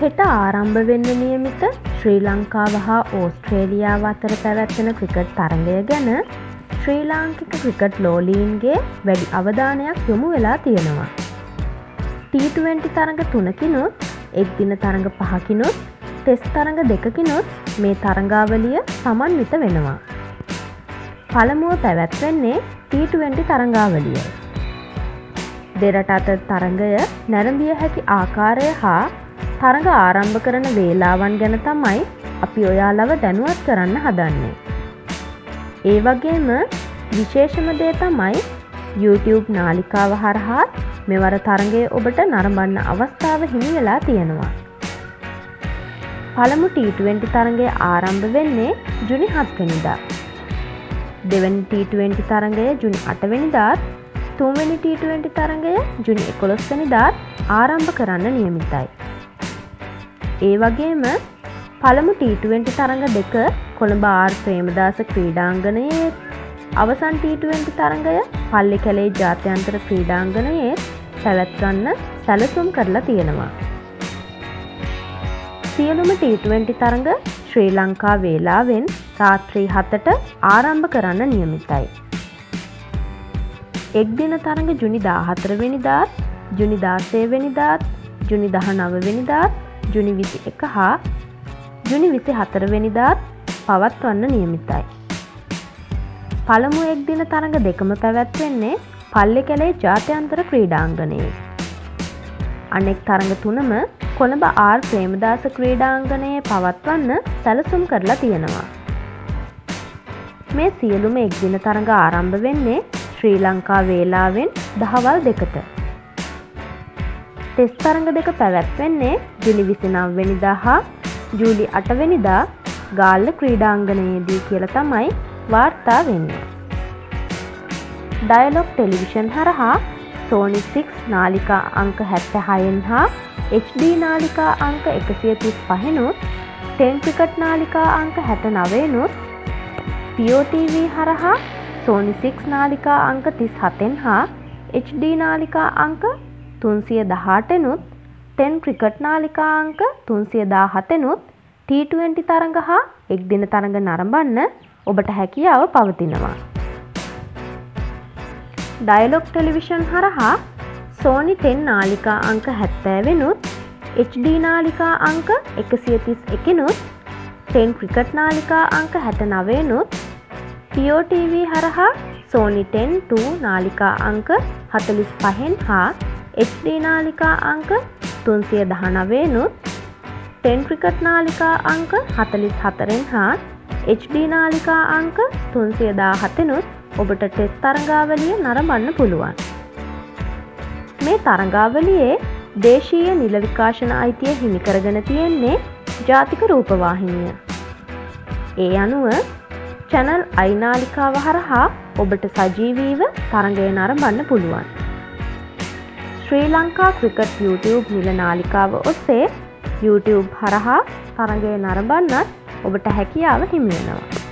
හෙට ආරම්භ වෙන්න නියමිත ශ්‍රී ලංකාව හා ඕස්ට්‍රේලියාව අතර පැවැත්වෙන ක්‍රිකට් තරගය ගැන ශ්‍රී ලාංකික ක්‍රිකට් ලෝලීන්ගේ වැඩි අවධානයක් යොමු වෙලා තියෙනවා. T20 තරඟ තුනකිනුත් එක් දින තරඟ පහකිනුත් ටෙස් තරඟ දෙකකිනුත් මේ තරංගාවලිය සමන්විත වෙනවා. පළමුුව පැවැත්වෙන්නේ T20 තරංගාවලිය. දෙරට අත තරඟය නැරඹිය හැකි ආකාරය හා තරඟ ආරම්භ කරන වේලාවන් ගැන තමයි අපි ඔයාලව දැනුවත් කරන්න හදන්නේ. ඒ වගේම විශේෂම දේ තමයි YouTube නාලිකාව හරහාත් මෙවර තරගේ ඔබට නරඹන්න අවස්ථාව හිමි වෙලා තියෙනවා. පළමු T20 තරගේ ආරම්භ වෙන්නේ ජුනි හත්වනිදා. දෙවැනි T20 තරගය ජුනි අටවැනිදාත් තුන්වැනි T20 තරගය ජුනි එකොළොස්වනිදාත් ආරම්භ කරන්න නියමිතයි. ඒ වගේම පළමු T20 තරඟ දෙක කොළඹ ආර් ප්‍රේමදාස ක්‍රීඩාංගනයේ අවසන් T20 තරඟය පල්ලි කැලේ ජාත්‍යන්තර ක්‍රීඩාංගනයේ පැවැත්ගන්න සැලසුම් කරලා තියෙනවා. සියලුම T20 තරඟ ශ්‍රී ලංකා වේලාවෙන් රාත්‍රී හතට ආරම්භ කරන්න නියමිතයි. එක් දින තරඟ ජුනි දාහතරවෙනිදාත් ජුනි දාසේවෙනිදාත් ජුනි දහ නවවෙනිදාත් ජුනි විසි එක හා ජුනි විසි හතරවෙනිදාත් පවත්වන්න නියමිතයි. පළමු එක් දින තරඟ දෙකම පැවැත්වෙන්නේ පල්ලෙ කැලේ ජාත්‍යන්තර ක්‍රීඩාංගනයේ. අනෙක් තරඟ තුනම කොළඹ ආර් ප්‍රේමදාස ක්‍රීඩාංගනයේ පවත්වන්න සැලසුම් කරලා තියෙනවා. මේ සියලුම එක් දින තරඟ ආරම්භ වෙන්නේ ශ්‍රී ලංකා වේලාවෙන් දහවල් දෙකට. ටෙස් තරඟ දෙක පැවැත්වෙන්නේ ජුලි විසිනම්වෙනිදා හා ජූලි අටවෙනිදා ගාල්ල ක්‍රීඩාංගනයේදී කියල තමයි වාර්තා වෙන්න. ඩයලොක් ටෙලිවිෂන් හරහා සෝනිසික් නාලිකා අංක හැත්ත හයෙන් හා HD නාලිකා අංක එකසිය තිස් පහෙනුත් ටෙන්ක්‍රිකට් නාලිකා අංක හැට නවයනුත් POTV හරහා සෝනිසික් නාලිකා අංක තිස් හතෙන් හා HD නාලිකා අංක තුන්සිය දහටනුත් ටෙන් ක්‍රිකට් නාලිකා අංක තුන්සිය දා හතනුත් T20 තරඟ හා එක් දින තරඟ නරඹන්න ඔබට හැකියාව පවතිනවා. ඩයිලොක් ටෙලිවිෂන් හරහා සෝනි තෙන් නාලිකා අංක හැත්තෑවෙනුත් HD නාලිකා අංක එකසියතිස් එකනුත් ටෙන් ක්‍රිකට් නාලිකා අංක හැට නවයනුත් POTV හරහා සෝනි 10 නාලිකා අංක හතලිස් පහෙන් හා HD නාලිකා අංක තුන්සිය දහනවේනුත් ටෙන් ක්‍රිකට් නාලිකා අංක හතලිස් හතරෙන් හා HD නාලිකා අංක තුන්සියදා හතනුත් ඔබට ටෙස් තරංගාවලිය නරඹන්න පුළුවන්. මේ තරංගාවලියේ දේශීය නිලවිකාශන අයිතිය හිමිකරගෙන තියෙන්නේ ජාතික රූපවාහිනිය. ඒ අනුව චැනල් අයිනාලිකාව හරහා ඔබට සජීවීව තරගය නරඹන්න පුළුවන්. ශ්‍රී ලංකා ක්‍රිකට් YouTube නිල නාලිකාව ඔස්සේ YouTube හරහා තරගය නරඹන්නත් ඔබට හැකියාව හිමියෙනවා.